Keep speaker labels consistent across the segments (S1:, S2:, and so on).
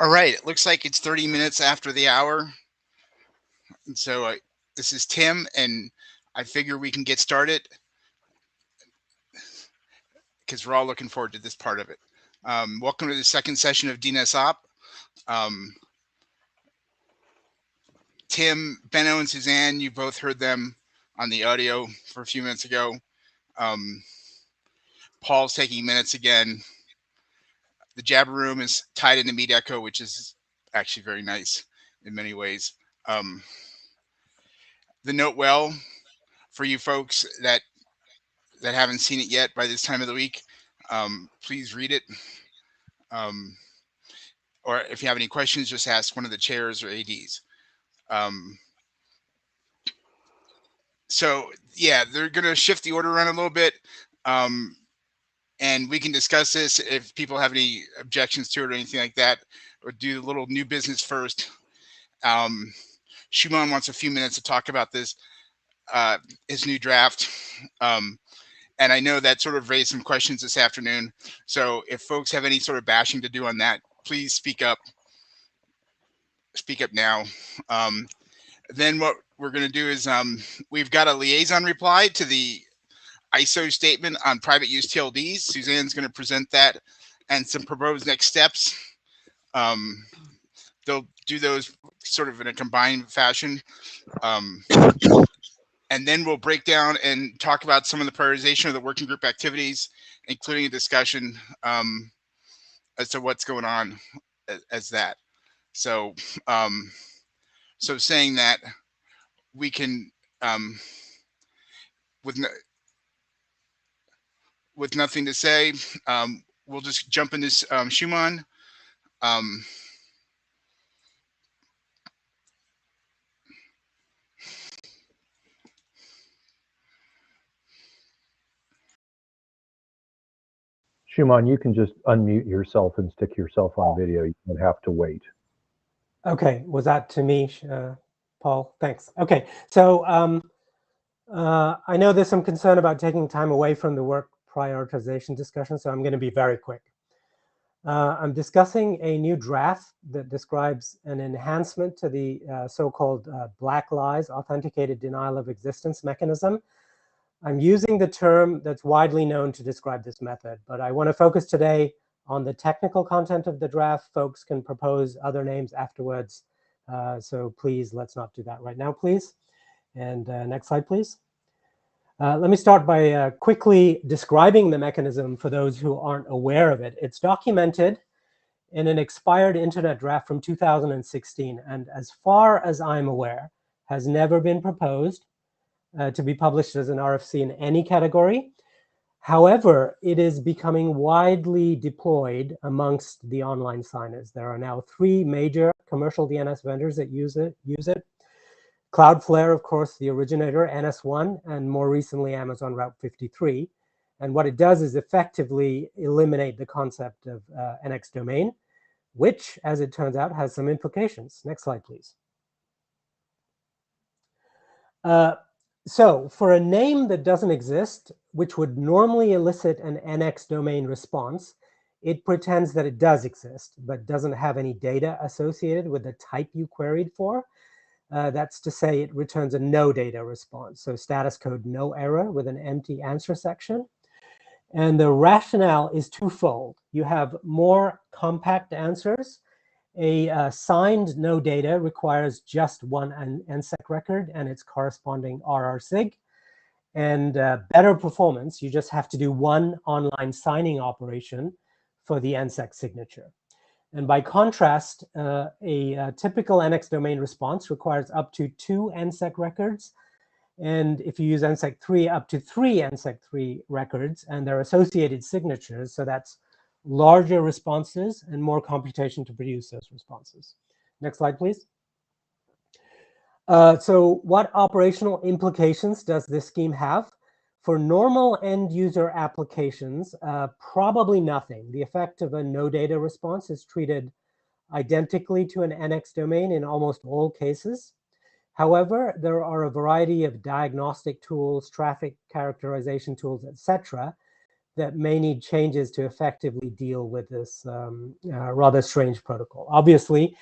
S1: All right, it looks like it's 30 minutes after the hour. And so uh, this is Tim, and I figure we can get started because we're all looking forward to this part of it. Um, welcome to the second session of DNSOP. Um, Tim, Benno, and Suzanne, you both heard them on the audio for a few minutes ago. Um, Paul's taking minutes again. The Jabber Room is tied into Meetecho, which is actually very nice in many ways. Um, the Note Well, for you folks that that haven't seen it yet by this time of the week, um, please read it. Um, or if you have any questions, just ask one of the chairs or ADs. Um, so yeah, they're going to shift the order around a little bit. Um, and we can discuss this if people have any objections to it or anything like that, or do a little new business first. Um, Shumon wants a few minutes to talk about this, uh, his new draft. Um, and I know that sort of raised some questions this afternoon. So if folks have any sort of bashing to do on that, please speak up. Speak up now. Um, then what we're going to do is um, we've got a liaison reply to the ISO statement on private use TLDs. Suzanne's going to present that and some proposed next steps. Um, they'll do those sort of in a combined fashion. Um, and then we'll break down and talk about some of the prioritization of the working group activities, including a discussion um, as to what's going on as, as that. So, um, so saying that we can, um, with with nothing to say, um, we'll just jump into um, Shumon. Um,
S2: Shumon, you can just unmute yourself and stick yourself on video. You don't have to wait.
S3: Okay, was that to me, uh, Paul? Thanks. Okay, so um, uh, I know there's some concern about taking time away from the work prioritization discussion, so I'm going to be very quick. Uh, I'm discussing a new draft that describes an enhancement to the uh, so-called uh, Black Lies Authenticated Denial of Existence mechanism. I'm using the term that's widely known to describe this method, but I want to focus today on the technical content of the draft. Folks can propose other names afterwards, uh, so please let's not do that right now, please. And uh, next slide, please. Uh, let me start by uh, quickly describing the mechanism for those who aren't aware of it. It's documented in an expired internet draft from 2016, and as far as I'm aware, has never been proposed uh, to be published as an RFC in any category. However, it is becoming widely deployed amongst the online signers. There are now three major commercial DNS vendors that use it. Use it. Cloudflare, of course, the originator, NS1, and more recently, Amazon Route 53. And what it does is effectively eliminate the concept of uh, NX domain, which, as it turns out, has some implications. Next slide, please. Uh, so for a name that doesn't exist, which would normally elicit an NX domain response, it pretends that it does exist, but doesn't have any data associated with the type you queried for. Uh, that's to say it returns a no data response. So status code no error with an empty answer section. And the rationale is twofold. You have more compact answers. A uh, signed no data requires just one NSEC record and its corresponding RRSIG. And uh, better performance, you just have to do one online signing operation for the NSEC signature. And by contrast, uh, a, a, typical NX domain response requires up to two NSEC records. And if you use NSEC 3, up to three NSEC 3 records and their associated signatures. So that's larger responses and more computation to produce those responses. Next slide, please. Uh, so what operational implications does this scheme have? For normal end user applications, uh, probably nothing. The effect of a no data response is treated identically to an NX domain in almost all cases. However, there are a variety of diagnostic tools, traffic characterization tools, etc., that may need changes to effectively deal with this um, uh, rather strange protocol. Obviously,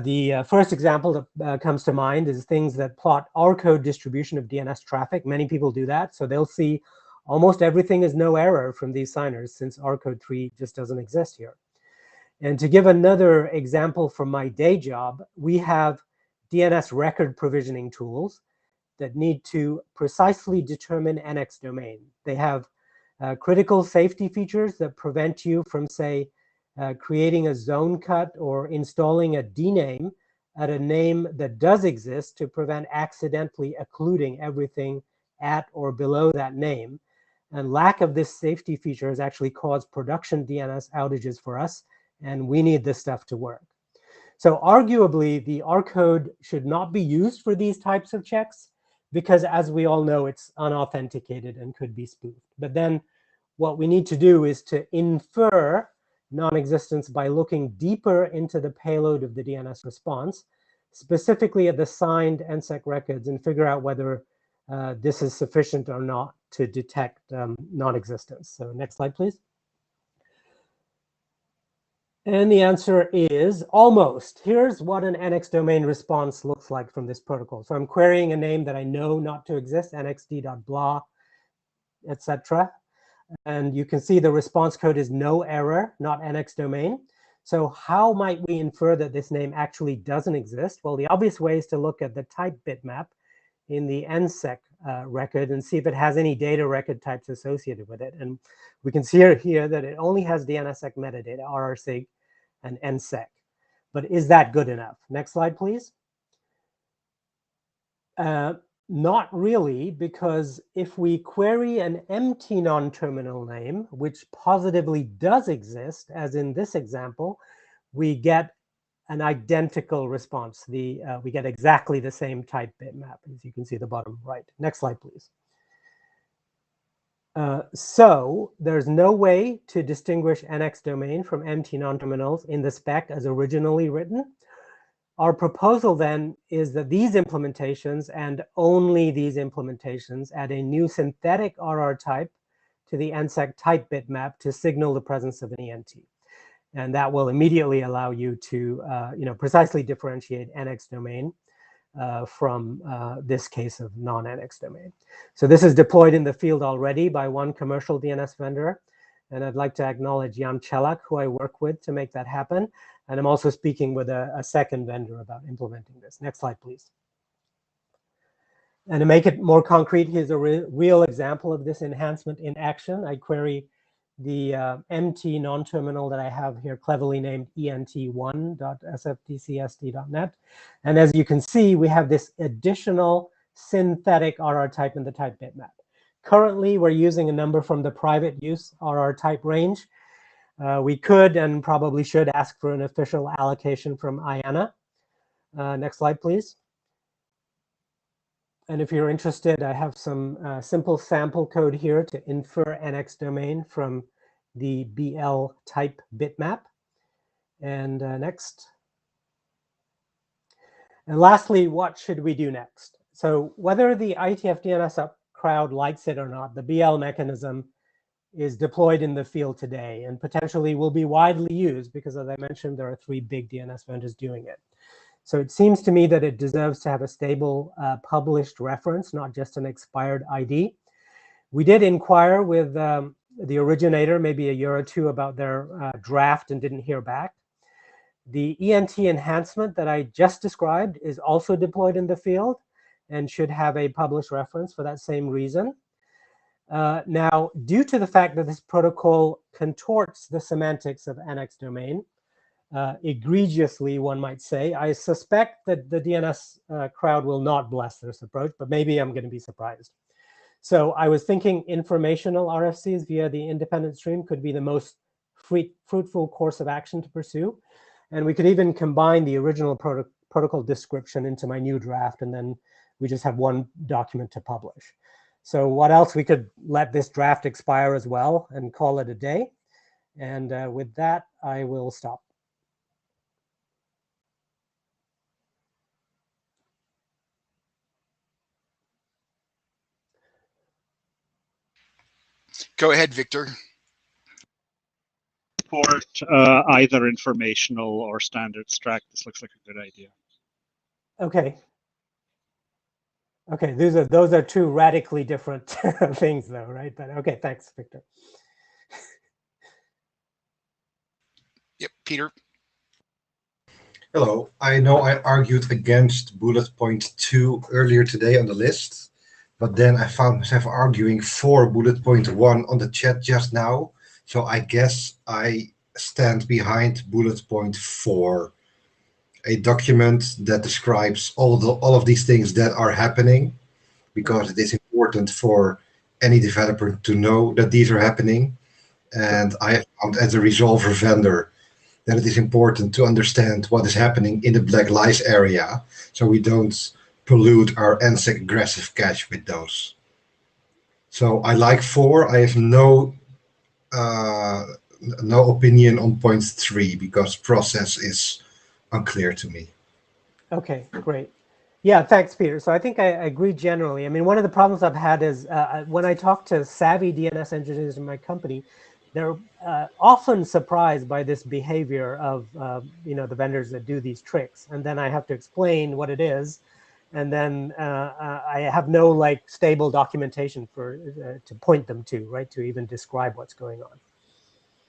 S3: the uh, first example that uh, comes to mind is things that plot R code distribution of DNS traffic. Many people do that, so they'll see almost everything is no error from these signers since R code 3 just doesn't exist here. And to give another example from my day job, we have DNS record provisioning tools that need to precisely determine NX domain. They have uh, critical safety features that prevent you from, say, uh, creating a zone cut or installing a DNAME at a name that does exist to prevent accidentally occluding everything at or below that name. And lack of this safety feature has actually caused production DNS outages for us, and we need this stuff to work. So arguably, the R code should not be used for these types of checks because as we all know, it's unauthenticated and could be spoofed. But then what we need to do is to infer non-existence by looking deeper into the payload of the DNS response, specifically at the signed NSEC records and figure out whether uh, this is sufficient or not to detect um, non-existence. So next slide, please. And the answer is almost. Here's what an NX domain response looks like from this protocol. So I'm querying a name that I know not to exist, nxd.blah, etc. And you can see the response code is no error, not NX domain. So how might we infer that this name actually doesn't exist? Well, the obvious way is to look at the type bitmap in the NSEC uh, record and see if it has any data record types associated with it. And we can see here that it only has NSEC metadata, RRSIG and NSEC. But is that good enough? Next slide, please. Uh, not really, because if we query an empty non-terminal name, which positively does exist, as in this example, we get an identical response. The uh, We get exactly the same type bitmap, as you can see the bottom right. Next slide, please. Uh, so there's no way to distinguish NX domain from empty non-terminals in the spec as originally written. Our proposal then is that these implementations and only these implementations add a new synthetic RR type to the NSEC type bitmap to signal the presence of an ENT. And that will immediately allow you to uh, you know, precisely differentiate NX domain uh, from uh, this case of non-NX domain. So this is deployed in the field already by one commercial DNS vendor. And I'd like to acknowledge Jan Včelák, who I work with to make that happen. And I'm also speaking with a, a second vendor about implementing this. Next slide, please. And to make it more concrete, here's a re real example of this enhancement in action. I query the uh, empty non-terminal that I have here cleverly named ent1.sftcsd.net. And as you can see, we have this additional synthetic RR type in the type bitmap. Currently, we're using a number from the private use RR type range, uh, we could and probably should ask for an official allocation from IANA. Uh, next slide, please. And if you're interested, I have some uh, simple sample code here to infer NX domain from the BL type bitmap. And uh, next. And lastly, what should we do next? So whether the IETF DNS crowd likes it or not, the BL mechanism is deployed in the field today and potentially will be widely used because, as I mentioned, there are three big DNS vendors doing it. So it seems to me that it deserves to have a stable uh, published reference, not just an expired ID. We did inquire with um, the originator maybe a year or two about their uh, draft and didn't hear back. The ENT enhancement that I just described is also deployed in the field and should have a published reference for that same reason. Uh, now, due to the fact that this protocol contorts the semantics of NX domain, uh, egregiously, one might say, I suspect that the DNS uh, crowd will not bless this approach, but maybe I'm going to be surprised. So I was thinking informational RFCs via the independent stream could be the most fruitful course of action to pursue. And we could even combine the original proto protocol description into my new draft, and then we just have one document to publish. So what else? We could let this draft expire as well and call it a day. And uh, with that, I will stop.
S1: Go ahead, Victor.
S4: Support uh, either informational or standards track. This looks like a good idea.
S3: Okay. Okay, those are those are two radically different things though, right? But okay, thanks, Victor.
S1: Yep, Peter.
S5: Hello. I know I argued against bullet point two earlier today on the list, but then I found myself arguing for bullet point one on the chat just now. So I guess I stand behind bullet point four, a document that describes all of the, all of these things that are happening, because it is important for any developer to know that these are happening. And I found as a resolver vendor that it is important to understand what is happening in the black lies area so we don't pollute our NSEC aggressive cache with those. So I like four. I have no uh, no opinion on point three because process is unclear to me.
S3: Okay, great. Yeah, thanks, Peter. So I think I, I agree generally. I mean, one of the problems I've had is uh, when I talk to savvy DNS engineers in my company, they're uh, often surprised by this behavior of uh, you know the vendors that do these tricks, and then I have to explain what it is, and then uh, uh, I have no like stable documentation for uh, to point them to, right, to even describe what's going on.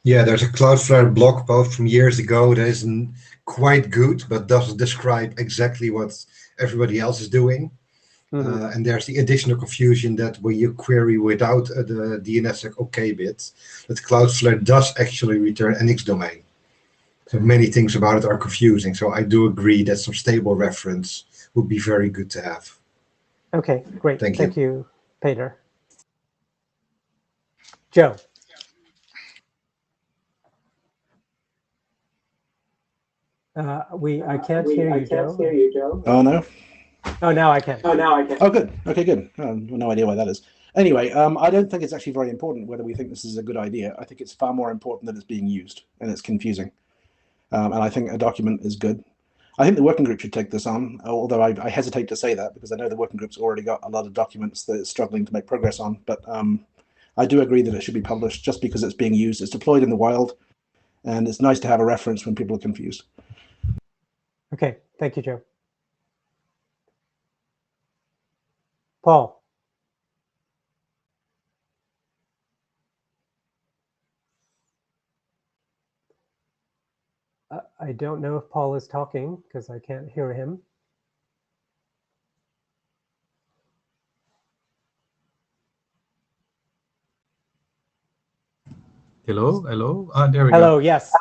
S5: Yeah, there's a Cloudflare blog post from years ago that isn't quite good, but doesn't describe exactly what everybody else is doing.
S3: Mhm.
S5: Uh, and there's the additional confusion that when you query without uh, the DNSSEC OK bit, that Cloudflare does actually return NX domain. So many things about it are confusing. So I do agree that some stable reference would be very good to have.
S3: Okay, great.
S5: Thank
S3: Thank you, Peter. Joe. Uh, we, I can't hear you, Joe.
S6: Oh no.
S3: Oh, now I can.
S7: Oh, now I can.
S6: Oh, good. Okay, good. Oh, no idea why that is. Anyway, um, I don't think it's actually very important whether we think this is a good idea. I think it's far more important that it's being used and it's confusing. Um, and I think a document is good. I think the working group should take this on, although I, I hesitate to say that because I know the working group's already got a lot of documents that it's struggling to make progress on. But um, I do agree that it should be published just because it's being used. It's deployed in the wild, and it's nice to have a reference when people are confused.
S3: Okay, thank you, Joe. Paul. Uh, I don't know if Paul is talking because I can't hear him.
S8: Hello, hello. Ah, there we go.
S3: Hello, yes.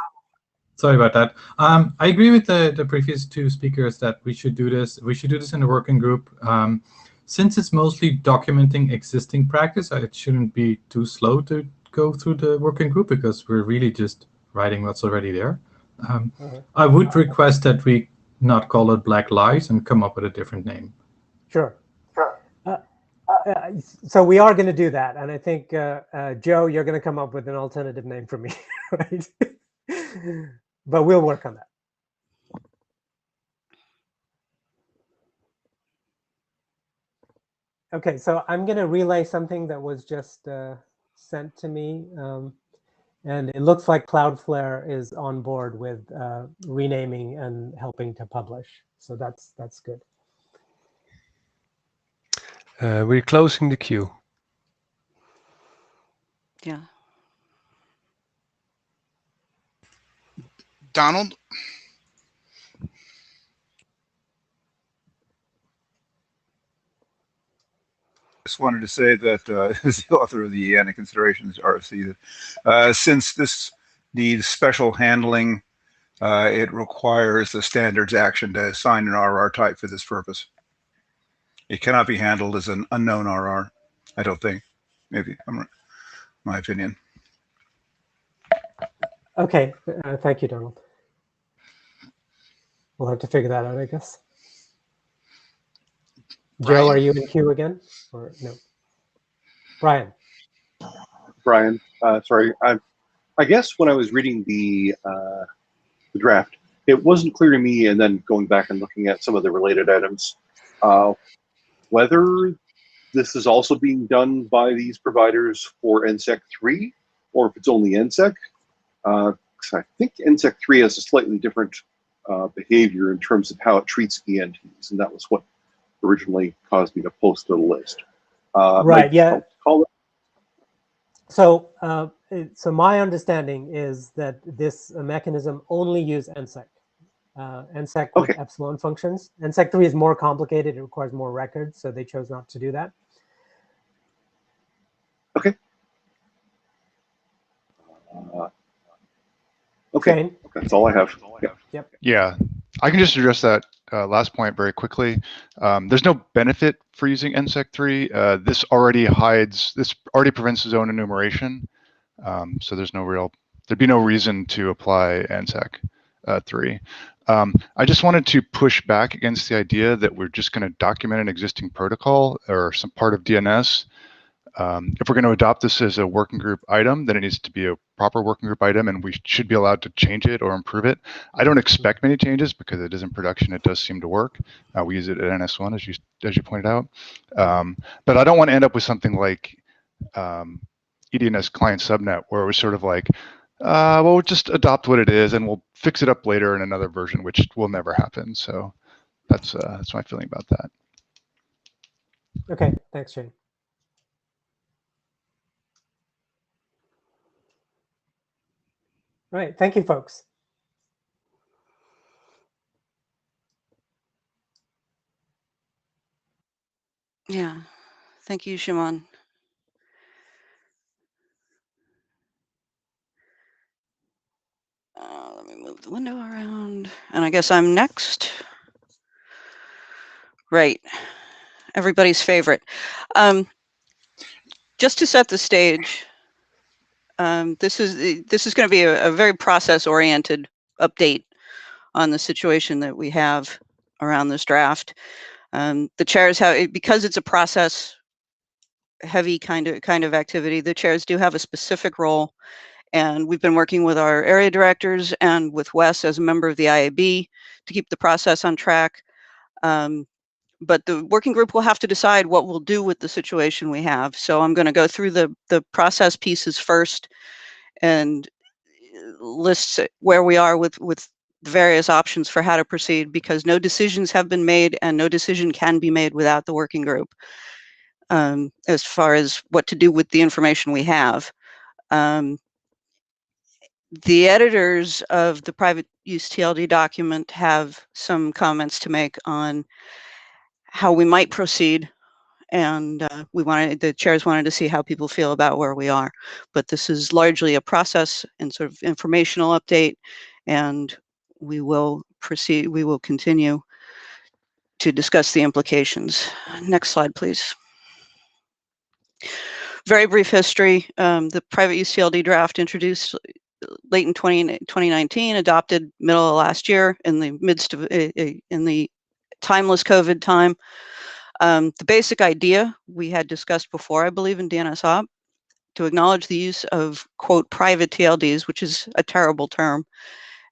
S8: Sorry about that. Um, I agree with the, the previous two speakers that we should do this. We should do this in the working group. Um, since it's mostly documenting existing practice, uh, it shouldn't be too slow to go through the working group because we're really just writing what's already there. Um,
S3: Mhm.
S8: I would request that we not call it Black Lies and come up with a different name.
S3: Sure. Uh, uh, so we are going to do that, and I think uh, uh, Joe, you're going to come up with an alternative name for me, right? But we'll work on that. Okay, so I'm going to relay something that was just uh, sent to me, um, and it looks like Cloudflare is on board with uh, renaming and helping to publish. So that's that's good.
S7: Uh, we're closing the queue.
S9: Yeah.
S1: Donald.
S10: just wanted to say that uh, as the author of the IANA considerations RFC, that uh, since this needs special handling, uh, it requires the standards action to assign an RR type for this purpose. It cannot be handled as an unknown RR. I don't think. Maybe I'm my opinion.
S3: Okay, uh, thank you, Donald. We'll have to figure that out, I guess. Joe,
S1: Brian?
S3: are you in queue again, or no? Brian.
S11: Brian. Uh, sorry, I, I guess when I was reading the uh, the draft, it wasn't clear to me, and then going back and looking at some of the related items, uh, whether this is also being done by these providers for NSEC 3 or if it's only NSEC. Uh, 'cause I think NSEC 3 has a slightly different uh, behavior in terms of how it treats ENTs, and that was what originally caused me to post the list. Uh,
S3: Right, yeah.
S11: Call it.
S3: So, uh, so my understanding is that this uh, mechanism only use NSEC. Uh, NSEC with epsilon functions. NSEC 3 is more complicated. It requires more records, so they chose not to do that.
S11: Uh, okay,
S3: Shane?
S11: That's all I have. Yeah.
S9: Yeah, I can just address that uh, last point very quickly. Um, there's no benefit for using NSEC 3. Uh, this already hides, this already prevents zone enumeration. Um, so there's no real, there'd be no reason to apply NSEC uh, 3. Um, I just wanted to push back against the idea that we're just going to document an existing protocol or some part of DNS. Um, if we're going to adopt this as a working group item, then it needs to be a proper working group item and we should be allowed to change it or improve it. I don't expect many changes because it is in production. It does seem to work. Uh, we use it at NS1 as you as you pointed out. Um, but I don't want to end up with something like um, EDNS client subnet where it was sort of like, uh, well, we'll just adopt what it is and we'll fix it up later in another version, which will never happen. So that's uh, that's my feeling about that.
S3: Okay, thanks, Shane. All right, thank you, folks.
S12: Yeah, thank you, Shumon. Uh, let me move the window around, and I guess I'm next. Right, everybody's favorite. Um, just to set the stage, um, this is this is going to be a, a very process-oriented update on the situation that we have around this draft. Um, the chairs have because it's a process heavy kind of kind of activity. The chairs do have a specific role, and we've been working with our area directors and with Wes as a member of the IAB to keep the process on track. Um, but the working group will have to decide what we'll do with the situation we have. So I'm going to go through the the process pieces first, and uh, list where we are with with the various options for how to proceed because no decisions have been made and no decision can be made without the working group um, as far as what to do with the information we have. Um, the editors of the private use TLD document have some comments to make on how we might proceed. And uh, we wanted, the chairs wanted to see how people feel about where we are. But this is largely a process and sort of informational update. And we will proceed, we will continue to discuss the implications. Next slide, please. Very brief history. Um, the private use TLD draft introduced late in 20, 2019, adopted middle of last year in the midst of, uh, uh, in the timeless COVID time. Um, the basic idea we had discussed before, I believe in DNSOP, to acknowledge the use of quote private TLDs, which is a terrible term,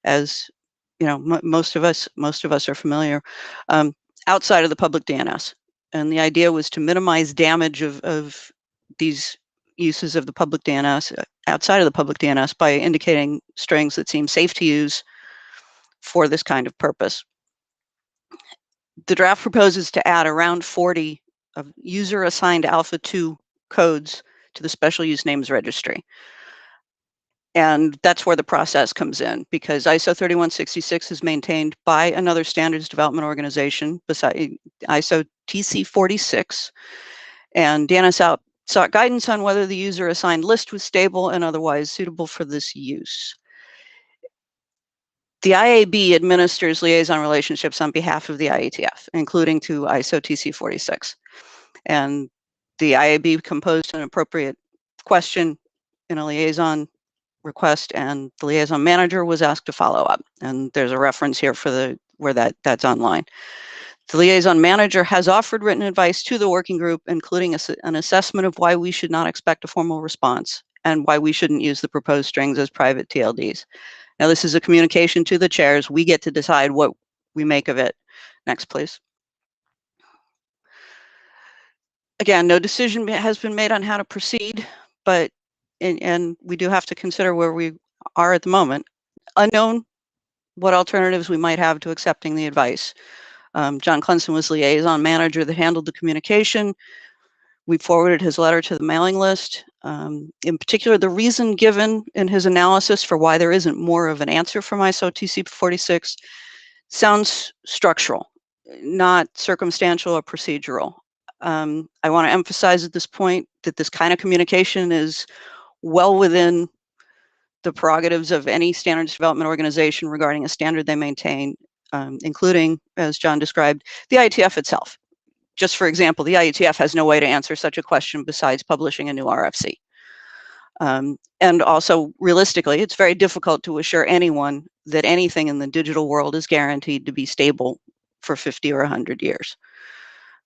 S12: as you know, most of us most of us are familiar, um, outside of the public DNS. And the idea was to minimize damage of, of these uses of the public DNS uh, outside of the public DNS by indicating strings that seem safe to use for this kind of purpose. The draft proposes to add around 40 of user assigned alpha 2 codes to the special use names registry. And that's where the process comes in because ISO 3166 is maintained by another standards development organization beside ISO TC46. And DNSOP sought guidance on whether the user assigned list was stable and otherwise suitable for this use. The IAB administers liaison relationships on behalf of the IETF, including to ISO TC46. And the IAB composed an appropriate question in a liaison request and the liaison manager was asked to follow up. And there's a reference here for the where that that's online. The liaison manager has offered written advice to the working group, including a, an assessment of why we should not expect a formal response and why we shouldn't use the proposed strings as private TLDs. Now, this is a communication to the chairs. We get to decide what we make of it. Next, please. again, no decision has been made on how to proceed, but, and, and we do have to consider where we are at the moment. Unknown what alternatives we might have to accepting the advice. Um, John Klensin was liaison manager that handled the communication. We forwarded his letter to the mailing list. Um, in particular, the reason given in his analysis for why there isn't more of an answer from ISO TC 46 sounds structural, not circumstantial or procedural. Um, I want to emphasize at this point that this kind of communication is well within the prerogatives of any standards development organization regarding a standard they maintain, um, including, as John described, the IETF itself. Just for example, the IETF has no way to answer such a question besides publishing a new RFC. Um, and also, realistically, it's very difficult to assure anyone that anything in the digital world is guaranteed to be stable for 50 or 100 years.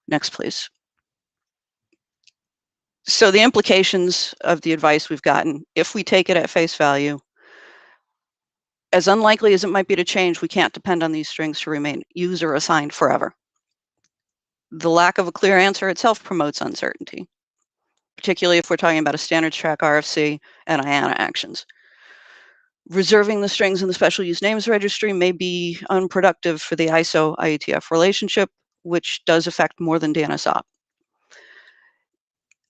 S12: Next, please. So the implications of the advice we've gotten, if we take it at face value, as unlikely as it might be to change, we can't depend on these strings to remain user assigned forever. The lack of a clear answer itself promotes uncertainty, particularly if we're talking about a standards track RFC and IANA actions. Reserving the strings in the special use names registry may be unproductive for the ISO IETF relationship, which does affect more than DNSOP.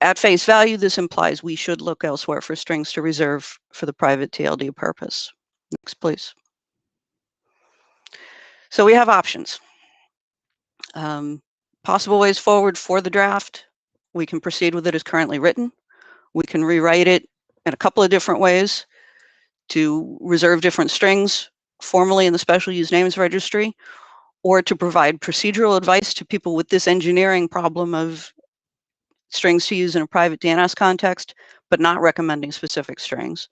S12: At face value, this implies we should look elsewhere for strings to reserve for the private TLD purpose. Next, please. So we have options. Um, possible ways forward for the draft. We can proceed with it as currently written. We can rewrite it in a couple of different ways to reserve different strings formally in the special use names registry or to provide procedural advice to people with this engineering problem of strings to use in a private DNS context, but not recommending specific strings.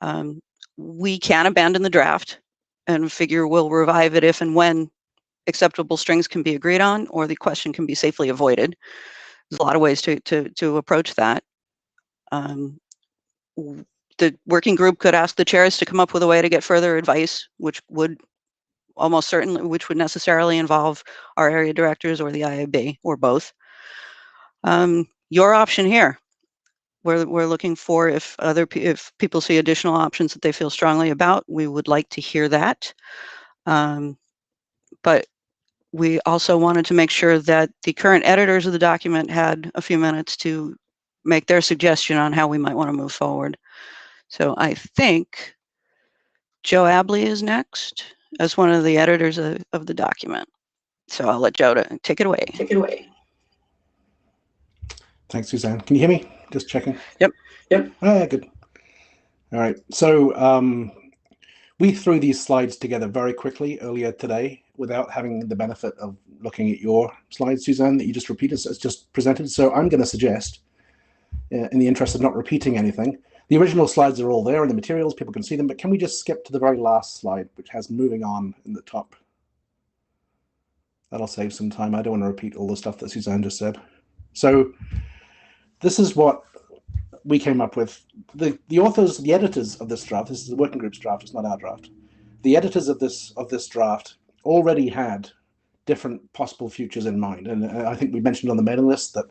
S12: Um, we can abandon the draft and figure we'll revive it if and when acceptable strings can be agreed on or the question can be safely avoided. There's a lot of ways to, to, to approach that. Um, the working group could ask the chairs to come up with a way to get further advice, which would almost certainly, which would necessarily involve our area directors or the IAB or both. Um, your option here. We're, we're looking for if other if people see additional options that they feel strongly about, we would like to hear that. Um, but we also wanted to make sure that the current editors of the document had a few minutes to make their suggestion on how we might want to move forward. So I think Joe Abley is next as one of the editors of, of the document. So I'll let Joe to, take it away. Take it away.
S6: Thanks, Suzanne. Can you hear me? Just checking.
S12: Yep.
S6: Yep. Ah, good. All right. So um, we threw these slides together very quickly earlier today without having the benefit of looking at your slides, Suzanne, that you just repeated, it's just presented. So I'm going to suggest, uh, in the interest of not repeating anything, the original slides are all there in the materials, people can see them, but can we just skip to the very last slide, which has moving on in the top? That'll save some time. I don't want to repeat all the stuff that Suzanne just said. So this is what we came up with. The, the authors, the editors of this draft, this is the working group's draft, it's not our draft. The editors of this of this draft already had different possible futures in mind. And I think we mentioned on the mailing list that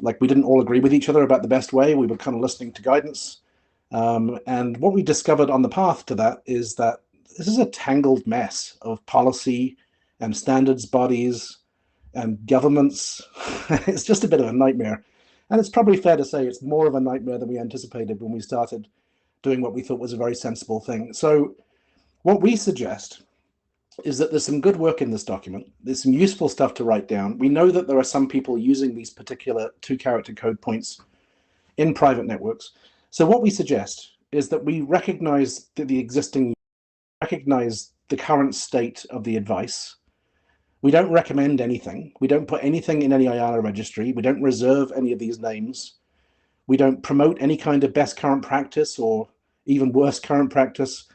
S6: like we didn't all agree with each other about the best way. We were kind of listening to guidance. Um, and what we discovered on the path to that is that this is a tangled mess of policy and standards bodies and governments. it's just a bit of a nightmare. And it's probably fair to say it's more of a nightmare than we anticipated when we started doing what we thought was a very sensible thing. So what we suggest is that there's some good work in this document. There's some useful stuff to write down. We know that there are some people using these particular two character code points in private networks. So what we suggest is that we recognize that the existing, recognize the current state of the advice. We don't recommend anything. We don't put anything in any IANA registry. We don't reserve any of these names. We don't promote any kind of best current practice or even worse current practice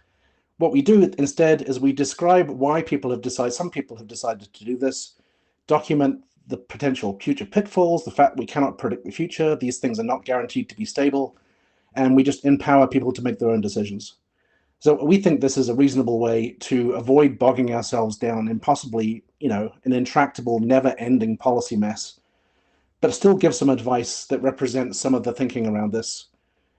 S6: what we do instead is we describe why people have decided, some people have decided to do this, document the potential future pitfalls, the fact we cannot predict the future, these things are not guaranteed to be stable, and we just empower people to make their own decisions. So we think this is a reasonable way to avoid bogging ourselves down in possibly, you know, an intractable, never-ending policy mess but still give some advice that represents some of the thinking around this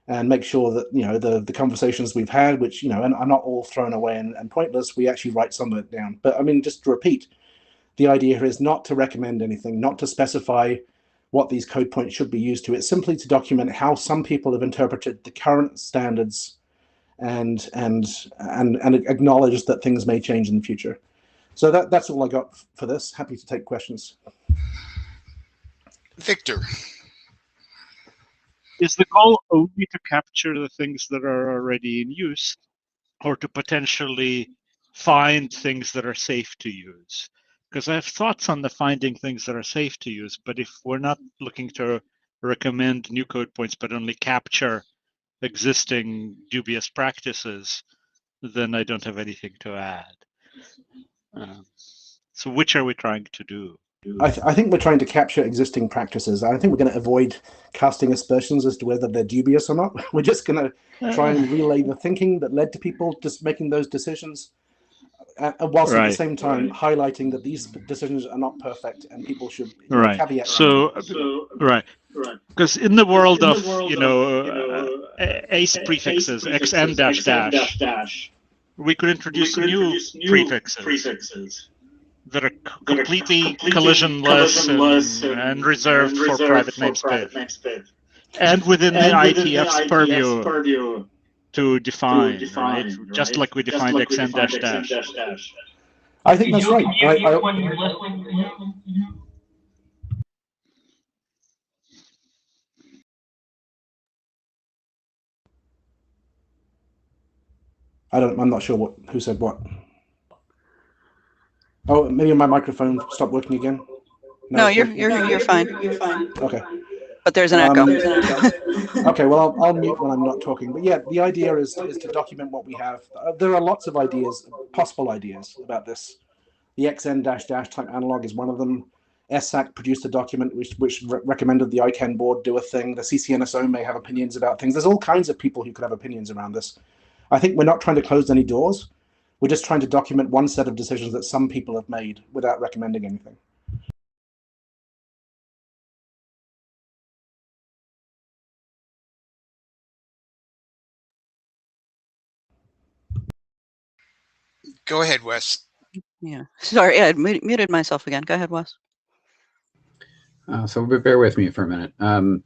S6: and make sure that you know the the conversations we've had which you know and are not all thrown away and, and pointless we actually write some of it down. But i mean just to repeat the idea here is not to recommend anything not to specify what these code points should be used to. It's simply to document how some people have interpreted the current standards and and and and acknowledge that things may change in the future so that that's all i got for this happy to take questions
S1: Victor.
S4: Is the goal only to capture the things that are already in use or to potentially find things that are safe to use? Because I have thoughts on the finding things that are safe to use, but if we're not looking to recommend new code points, but only capture existing dubious practices, then I don't have anything to add. Um, so which are we trying to do?
S6: I, th- I, think we're trying to capture existing practices. I think we're going to avoid casting aspersions as to whether they're dubious or not. We're just going to try and relay the thinking that led to people just making those decisions, uh, whilst right. at the same time right. highlighting that these decisions are not perfect and people should
S4: right.
S6: caveat.
S4: So, so right, right, because in the world in of the world you know, of, you know uh, ACE prefixes, ACE prefixes xn dash dash, dash, we could introduce, we could new, introduce new prefixes. prefixes that are completely, completely collisionless, collisionless and, and, reserved, and reserved for private for namespace. Private namespace. And within and the within IETF's, the purview, purview to define, to define right? right? Just like we defined like xn dash dash. dash.
S6: I think that's
S13: you,
S6: right.
S13: You,
S6: I,
S13: you,
S6: I,
S13: when you're listening to him,
S6: I don't. I'm not sure what who said what. Oh, maybe my microphone stopped working again.
S12: No, no you're you're you're fine. You're fine.
S6: Okay.
S12: But there's an echo.
S6: Um, okay, well, I'll, I'll mute when I'm not talking. But yeah, the idea is, is to document what we have. Uh, there are lots of ideas, possible ideas about this. The XN dash dash type analog is one of them. SSAC produced a document which, which re recommended the ICANN board do a thing. The CCNSO may have opinions about things. There's all kinds of people who could have opinions around this. I think we're not trying to close any doors. We're just trying to document one set of decisions that some people have made without recommending anything.
S1: Go ahead, Wes.
S12: Yeah, sorry, I muted myself again. Go ahead, Wes.
S14: Uh, so bear with me for a minute. Um,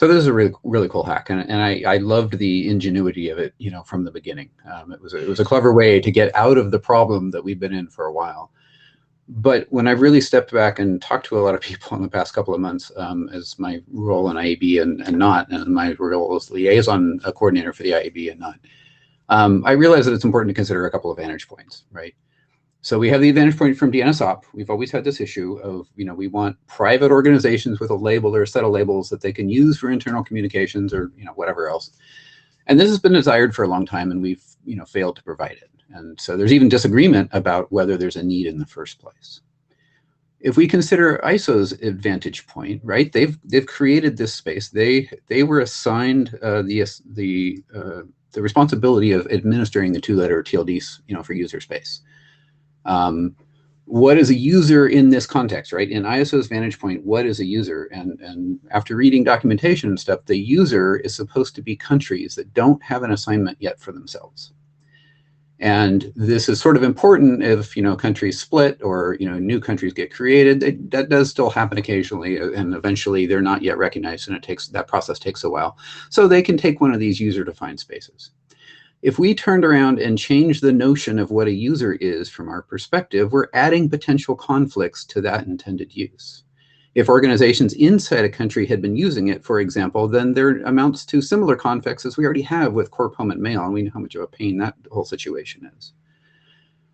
S14: so this is a really really cool hack, and, and I, I loved the ingenuity of it, you know, from the beginning. Um, it was a, it was a clever way to get out of the problem that we've been in for a while. But when I've really stepped back and talked to a lot of people in the past couple of months, um, as my role in IAB and, and not, and my role as liaison coordinator for the IAB and not, um, I realized that it's important to consider a couple of vantage points, right? So we have the advantage point from DNSOP. We've always had this issue of, you know, we want private organizations with a label or a set of labels that they can use for internal communications or, you know, whatever else. And this has been desired for a long time and we've, you know, failed to provide it. And so there's even disagreement about whether there's a need in the first place. If we consider ISO's advantage point, right? They've they've created this space. They they were assigned uh, the the uh, the responsibility of administering the two-letter TLDs, you know, for user space. Um, what is a user in this context, right? In ISO's vantage point, what is a user? And, and after reading documentation and stuff, the user is supposed to be countries that don't have an assignment yet for themselves. And this is sort of important if, you know, countries split or, you know, new countries get created. It, that does still happen occasionally. Uh, and eventually they're not yet recognized and it takes, that process takes a while. So they can take one of these user defined spaces. If we turned around and changed the notion of what a user is from our perspective, we're adding potential conflicts to that intended use. If organizations inside a country had been using it, for example, then there amounts to similar conflicts as we already have with corp home and mail, and we know how much of a pain that whole situation is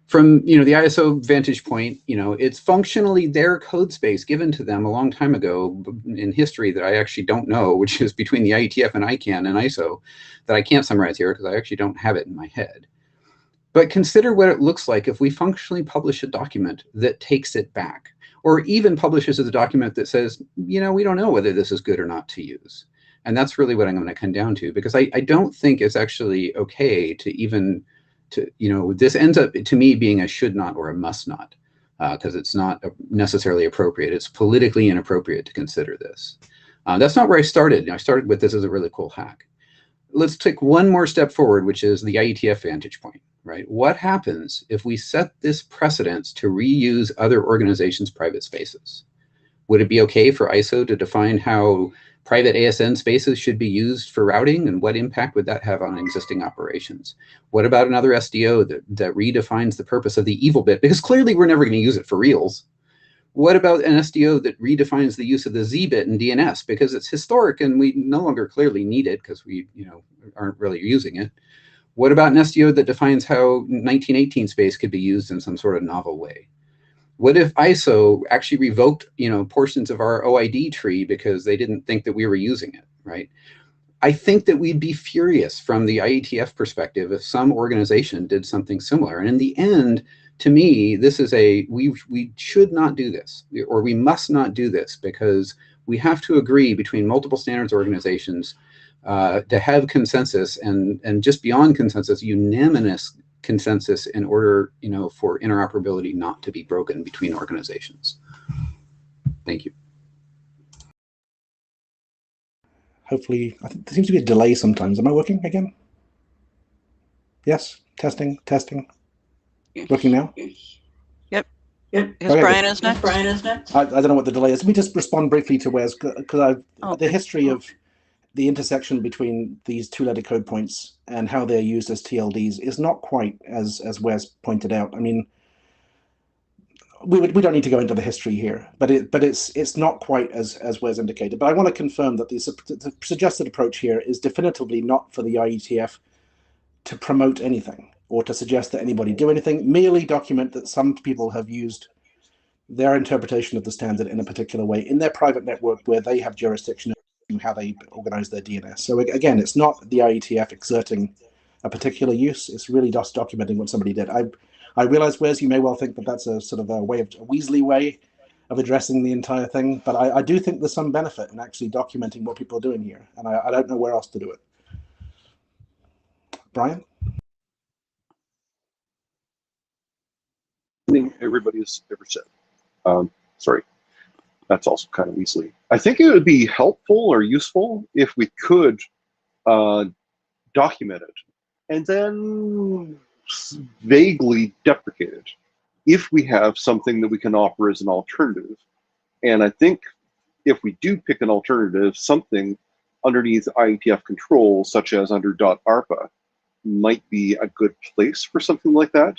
S14: from you know the ISO vantage point, you know it's functionally their code space given to them a long time ago in history that I actually don't know, which is between the IETF and ICANN and ISO, that I can't summarize here because I actually don't have it in my head. But consider what it looks like if we functionally publish a document that takes it back, or even publishes a document that says, you know, we don't know whether this is good or not to use. And that's really what I'm going to come down to because I, I don't think it's actually okay to even to, you know, this ends up to me being a should not or a must not. because it's not uh, necessarily appropriate. It's politically inappropriate to consider this. Uh, that's not where I started. I started with this as a really cool hack. Let's take one more step forward, which is the IETF vantage point, right? What happens if we set this precedence to reuse other organizations' private spaces? Would it be okay for ISO to define how private ASN spaces should be used for routing and what impact would that have on existing operations? What about another SDO that, that redefines the purpose of the evil bit? Because clearly we're never going to use it for reals. What about an SDO that redefines the use of the Z bit in DNS because it's historic and we no longer clearly need it because we you know aren't really using it? What about an SDO that defines how 1918 space could be used in some sort of novel way? What if ISO actually revoked, you know, portions of our OID tree because they didn't think that we were using it, right? I think that we'd be furious from the IETF perspective if some organization did something similar. And in the end, to me, this is a we we should not do this, or we must not do this because we have to agree between multiple standards organizations uh, to have consensus and and just beyond consensus, unanimous consensus in order, you know, for interoperability not to be broken between organizations. Thank you.
S6: Hopefully, I think there seems to be a delay sometimes. Am I working again? Yes, testing, testing. Working now?
S12: Yep.
S6: Yep.
S12: Because Brian is next.
S13: Brian is next.
S6: I, I don't know what the delay is. Let me just respond briefly to Wes because I
S12: Oh,
S6: the history of oh. The intersection between these two letter code points and how they're used as TLDs is not quite as as Wes pointed out. I mean, we we don't need to go into the history here, but it but it's it's not quite as as Wes indicated. But I want to confirm that the, the suggested approach here is definitively not for the IETF to promote anything or to suggest that anybody do anything. Merely document that some people have used their interpretation of the standard in a particular way in their private network where they have jurisdiction how they organize their DNS. So again, it's not the IETF exerting a particular use. It's really just documenting what somebody did. I I realize, Wes, you may well think that that's a sort of a way of a Weasley way of addressing the entire thing, but I, I do think there's some benefit in actually documenting what people are doing here, and I, I don't know where else to do it. Brian?
S11: everybody's ever said. Um, sorry, that's also kind of easily. I think it would be helpful or useful if we could uh, document it and then vaguely deprecate it if we have something that we can offer as an alternative. And I think if we do pick an alternative, something underneath IETF control, such as under dot .arpa, might be a good place for something like that.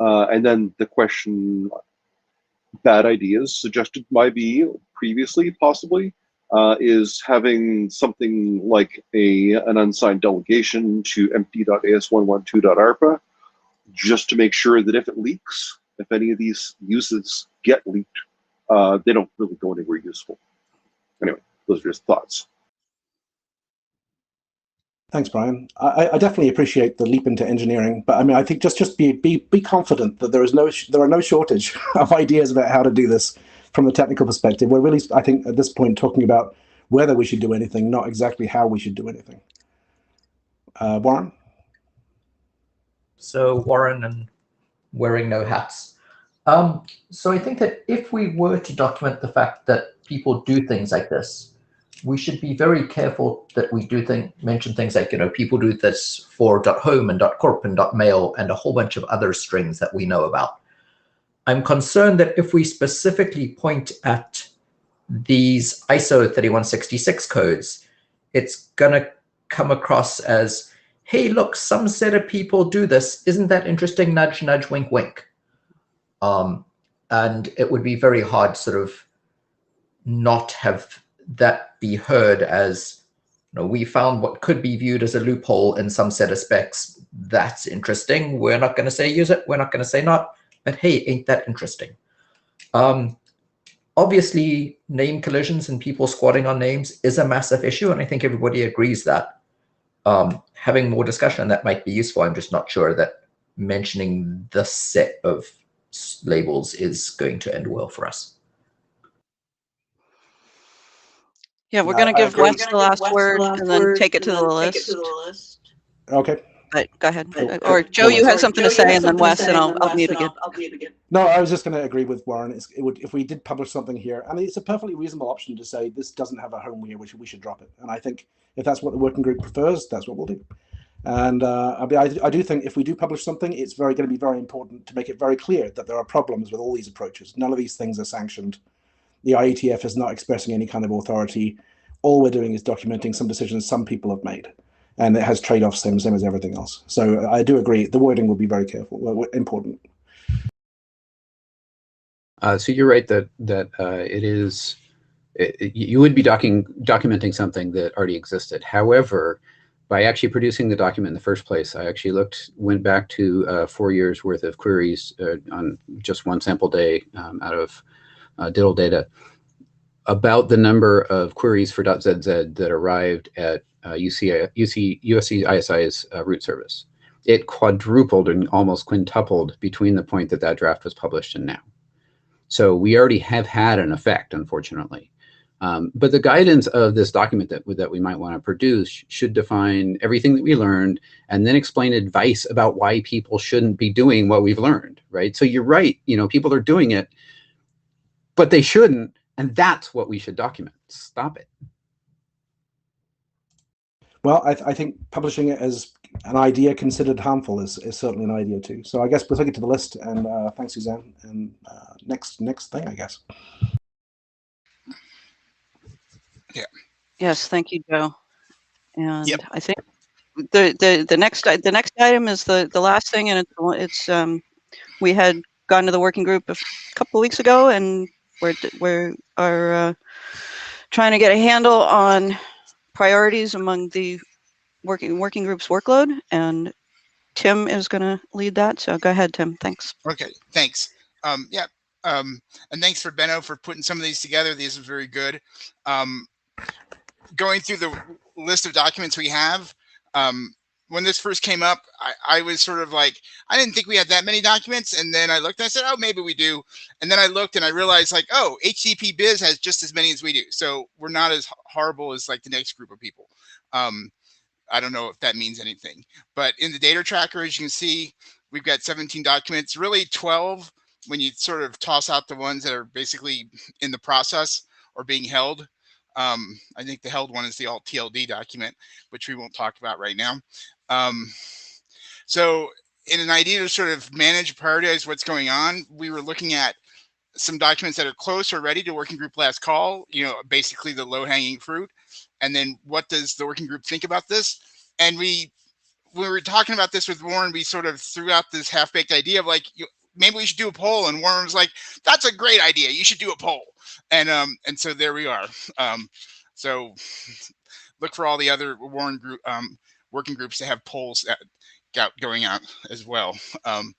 S11: Uh, and then the question, bad ideas suggested by me previously, possibly, uh, is having something like a an unsigned delegation to empty.as112.arpa, just to make sure that if it leaks, if any of these uses get leaked, uh, they don't really go anywhere useful. Anyway, those are just thoughts.
S6: Thanks, Brian. I, I definitely appreciate the leap into engineering, but I mean, I think just just be be be confident that there is no there are no shortage of ideas about how to do this from the technical perspective. We're really, I think, at this point talking about whether we should do anything, not exactly how we should do anything. Uh, Warren.
S13: So Warren and wearing no hats. Um, so I think that if we were to document the fact that people do things like this, we should be very careful that we do think mention things like you know people do this for .home and .corp and dot .mail and a whole bunch of other strings that we know about. I'm concerned that if we specifically point at these ISO 3166 codes, it's gonna come across as, hey, look, some set of people do this. Isn't that interesting? Nudge, nudge, wink, wink. Um, and it would be very hard sort of not have that be heard as you know, we found what could be viewed as a loophole in some set of specs. That's interesting. We're not going to say use it. We're not going to say not. But hey, ain't that interesting? Um, obviously, name collisions and people squatting on names is a massive issue, and I think everybody agrees that. Um, having more discussion on that might be useful. I'm just not sure that mentioning the set of labels is going to end well for us.
S12: Yeah, we're
S6: No,
S12: going
S6: I
S12: to give
S6: agree.
S12: Wes the last word and then take it to the list.
S6: Okay.
S12: but go ahead.
S6: Oh,
S12: Uh, Or Joe, you had
S6: sorry.
S12: something to say, and then Wes, and I'll, I'll mute again.
S6: No, I was just going to agree with Warren. It's, it would, if we did publish something here, I mean, it's a perfectly reasonable option to say this doesn't have a home here, we should, we should drop it. And I think if that's what the working group prefers, that's what we'll do. And uh, I, mean, I, I do think if we do publish something, it's very going to be very important to make it very clear that there are problems with all these approaches. None of these things are sanctioned. The IETF is not expressing any kind of authority. All we're doing is documenting some decisions some people have made, and it has trade-offs same same as everything else. So I do agree. The wording will be very careful, important.
S14: Uh, so you're right that that uh, it is. It, it- you would be docking, documenting something that already existed. However, by actually producing the document in the first place, I actually looked, went back to uh, four years worth of queries uh, on just one sample day um, out of uh, DITL data about the number of queries for .zz that arrived at uh, UC, UC, USC ISI's uh, root service. It quadrupled and almost quintupled between the point that that draft was published and now. So we already have had an effect, unfortunately. Um, but the guidance of this document that, that we might want to produce should define everything that we learned and then explain advice about why people shouldn't be doing what we've learned, right? So you're right, you know, people are doing it, but they shouldn't. And that's what we should document. Stop it.
S6: Well, I, th- I think publishing it as an idea considered harmful is, is certainly an idea too. So I guess we'll take it to the list. And uh, thanks, Suzanne. And uh, next next thing, I guess. Yeah.
S12: Yes, thank you, Joe. And I think the, the, the next, the next item is the, the last thing, and it's, it's, um, we had gone to the working group a couple of weeks ago, and we're, we're, are, uh, trying to get a handle on priorities among the working, working group's workload, and Tim is gonna lead that, so go ahead, Tim, thanks.
S1: Okay, thanks. Um, yeah, um, and thanks for Benno for putting some of these together. These are very good. Um, going through the list of documents we have, um, when this first came up, I, I was sort of like, I didn't think we had that many documents. And then I looked and I said, oh, maybe we do. And then I looked and I realized like, oh, HTTPbis has just as many as we do. So we're not as horrible as like the next group of people. Um, I don't know if that means anything, but in the data tracker, as you can see, we've got 17 documents, really 12 when you sort of toss out the ones that are basically in the process or being held. Um, I think the held one is the alt TLD document, which we won't talk about right now. Um, so in an idea to sort of manage, prioritize what's going on, we were looking at some documents that are close or ready to working group last call, you know, basically the low hanging fruit. And then what does the working group think about this? And we, when we were talking about this with Warren, we sort of threw out this half baked idea of like, you, maybe we should do a poll. And Warren was like, that's a great idea. You should do a poll. And, um, and so there we are. Um, so look for all the other Warren group, um, working groups to have polls got going out as well. Um,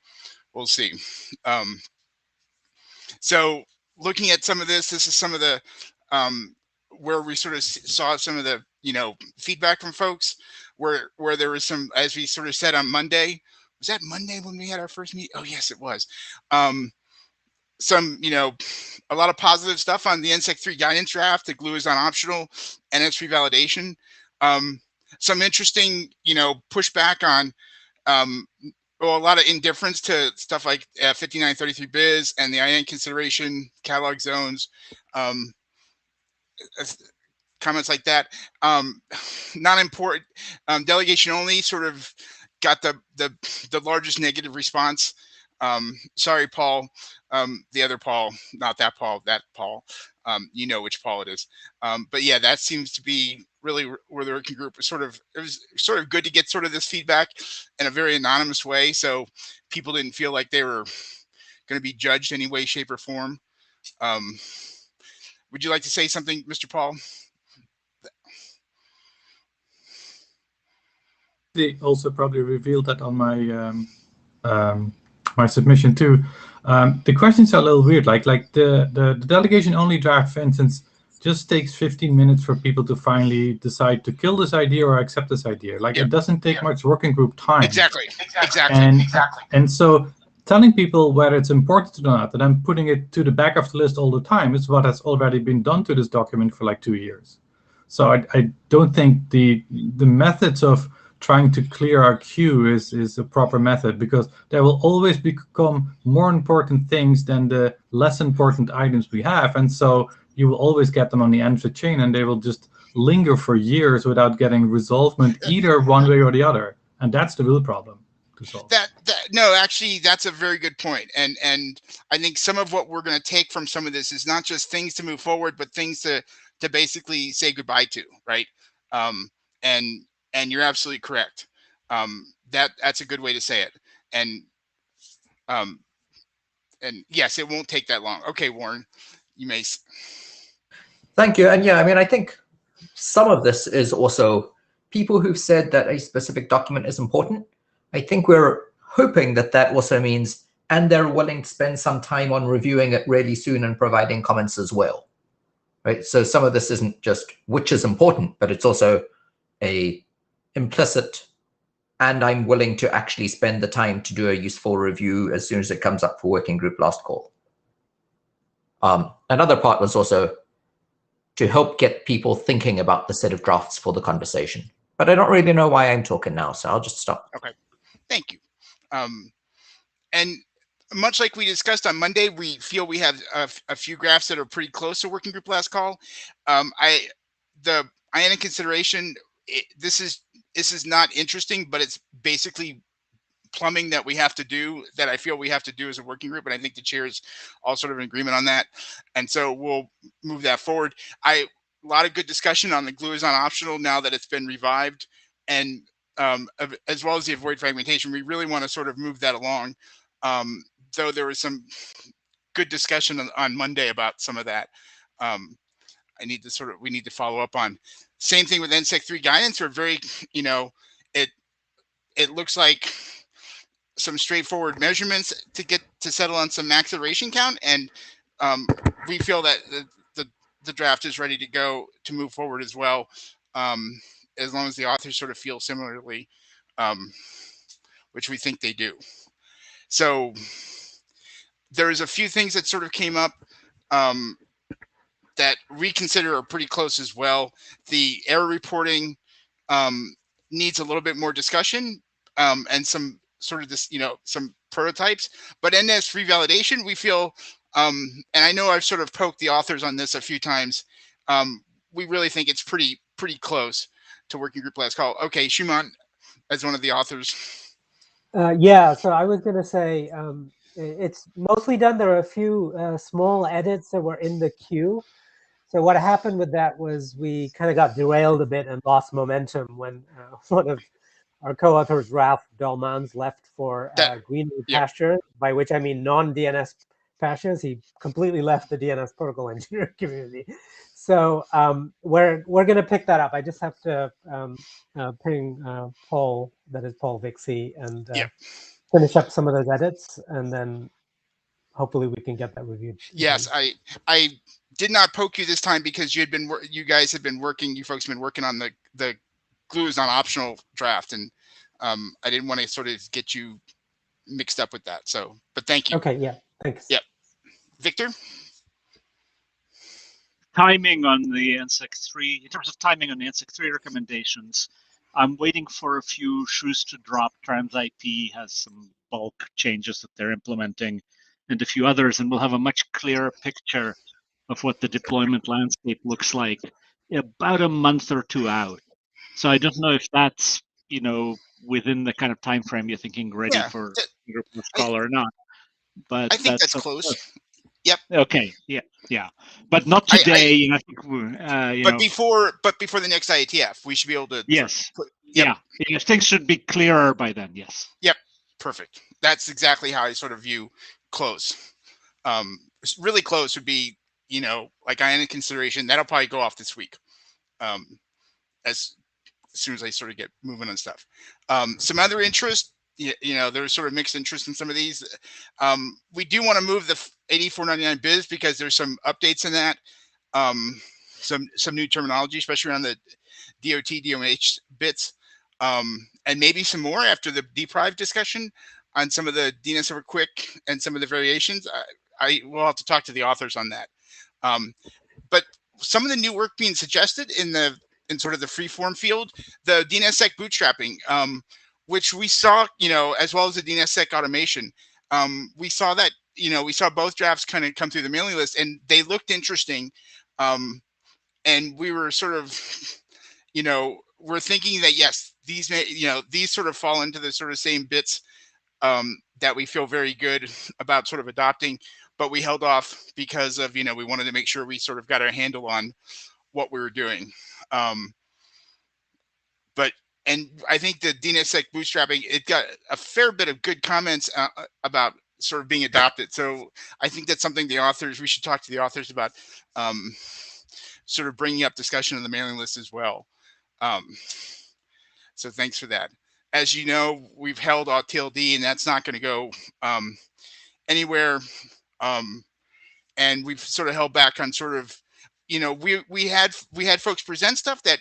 S1: we'll see. Um, so looking at some of this, this is some of the um, where we sort of saw some of the you know feedback from folks where where there was some as we sort of said on Monday. Was that Monday when we had our first meet? Oh yes, it was. Um, some you know a lot of positive stuff on the NSEC 3 guidance draft. The glue is not optional. NS revalidation. Um, some interesting you know pushback on um, well, a lot of indifference to stuff like uh, 5933bis and the IANA consideration, catalog zones, um, comments like that. Um, not important. Um, delegation only sort of got the the the largest negative response. Um, sorry, Paul. Um, the other Paul, not that Paul, that Paul. Um, you know which Paul it is. Um, but yeah, that seems to be really where the working group was sort of it was sort of good to get sort of this feedback in a very anonymous way, so people didn't feel like they were going to be judged any way, shape, or form. Um, would you like to say something, Mr. Paul?
S8: They also probably revealed that on my um, um, my submission too. Um, the questions are a little weird. Like like the, the the delegation only draft, for instance, just takes 15 minutes for people to finally decide to kill this idea or accept this idea. Like it doesn't take much working group time.
S1: Exactly. Exactly.
S8: And
S1: exactly.
S8: and so telling people whether it's important or not, and I'm putting it to the back of the list all the time is what has already been done to this document for like two years. So I, I don't think the the methods of trying to clear our queue is is a proper method because there will always become more important things than the less important items we have, and so you will always get them on the end of the chain, and they will just linger for years without getting resolvement either one way or the other, and that's the real problem to solve.
S1: that that no actually that's a very good point and and i think some of what we're going to take from some of this is not just things to move forward but things to to basically say goodbye to right um and and you're absolutely correct um that that's a good way to say it and um and yes it won't take that long okay warren you may
S13: Thank you. And yeah, I mean, I think some of this is also people who've said that a specific document is important. I think we're hoping that that also means, and they're willing to spend some time on reviewing it really soon and providing comments as well. Right. So some of this isn't just which is important, but it's also a implicit, and I'm willing to actually spend the time to do a useful review as soon as it comes up for working group last call. Um, another part was also to help get people thinking about the set of drafts for the conversation. But I don't really know why I'm talking now, so I'll just stop.
S1: Okay, thank you. Um, and much like we discussed on Monday, we feel we have a few graphs that are pretty close to working group last call. Um, I, the IANA consideration, it, this is this is not interesting, but it's basically plumbing that we have to do that I feel we have to do as a working group, and I think the chair is all sort of in agreement on that. And so we'll move that forward. I a lot of good discussion on the glue is not optional now that it's been revived, and um, as well as the avoid fragmentation. We really want to sort of move that along. Um, though there was some good discussion on, on Monday about some of that. Um, I need to sort of we need to follow up on. Same thing with NSEC three guidance. We're very, you know, it it looks like some straightforward measurements to get to settle on some max iteration count, and um, we feel that the, the the draft is ready to go to move forward as well, um, as long as the authors sort of feel similarly, um, which we think they do. So there's a few things that sort of came up um, that we consider are pretty close as well. The error reporting um, needs a little bit more discussion um, and some sort of this, you know, some prototypes. But NS revalidation, we feel, um, and I know I've sort of poked the authors on this a few times. Um, we really think it's pretty pretty close to working group last call. Okay, Shumon, as one of the authors.
S3: Uh, yeah, so I was going to say um, it's mostly done. There are a few uh, small edits that were in the queue. So what happened with that was we kind of got derailed a bit and lost momentum when uh, one of our co-authors, Ralph Dolmans, left for uh, Greenwood
S1: yeah.
S3: pasture, by which I mean non-DNS pastures. He completely left the DNS protocol engineering community. So um, we're we're going to pick that up. I just have to um, uh, ping uh, Paul, that is Paul Vixie, and uh,
S1: Yeah.
S3: finish up some of those edits, and then hopefully we can get that reviewed.
S1: Yes, I I did not poke you this time because you had been you guys had been working, you folks have been working on the the glue is not optional draft, and um, I didn't want to sort of get you mixed up with that. So, but thank you.
S3: Okay, yeah, thanks.
S1: Yep. Victor.
S4: timing on the NSEC 3, in terms of timing on the NSEC 3 recommendations, I'm waiting for a few shoes to drop. TransIP has some bulk changes that they're implementing and a few others, and we'll have a much clearer picture of what the deployment landscape looks like about a month or two out. So I don't know if that's, you know, within the kind of time frame you're thinking ready
S1: Yeah,
S4: for of call or not. But
S1: I think that's
S4: a-
S1: close. Yep.
S4: Okay. Yeah. Yeah. But not
S1: I- I-
S4: today. I, think uh, you
S1: But
S4: know.
S1: before but before the next IETF, we should be able to.
S4: Yes.
S1: put- Yep.
S4: Yeah. Things should be clearer by then. Yes.
S1: Yep. Perfect. That's exactly how I sort of view close. Um, really close would be, you know, like IANA consideration. That'll probably go off this week. Um, as, as soon as I sort of get moving on stuff. Um, some other interest, you, you know, there's sort of mixed interest in some of these. Um, we do want to move the 8499bis because there's some updates in that. Um, some some new terminology, especially around the DOT, DOH bits, um, and maybe some more after the DPRIVE discussion on some of the DNS over QUIC and some of the variations. I, I will have to talk to the authors on that. Um, but some of the new work being suggested in the in sort of the free form field, the DNSSEC bootstrapping, um, which we saw, you know, as well as the DNSSEC automation. Um, we saw that, you know, we saw both drafts kind of come through the mailing list and they looked interesting. Um, and we were sort of, you know, we're thinking that yes, these may, you know, these sort of fall into the sort of same bits um, that we feel very good about sort of adopting, but we held off because of, you know, we wanted to make sure we sort of got our handle on what we were doing. Um, but, and I think the DNSSEC bootstrapping, it got a fair bit of good comments uh, about sort of being adopted. So I think that's something the authors, we should talk to the authors about um, sort of bringing up discussion on the mailing list as well. Um, so thanks for that. As you know, we've held alt TLD and that's not going to go um, anywhere. Um, and we've sort of held back on sort of, you know, we we had we had folks present stuff that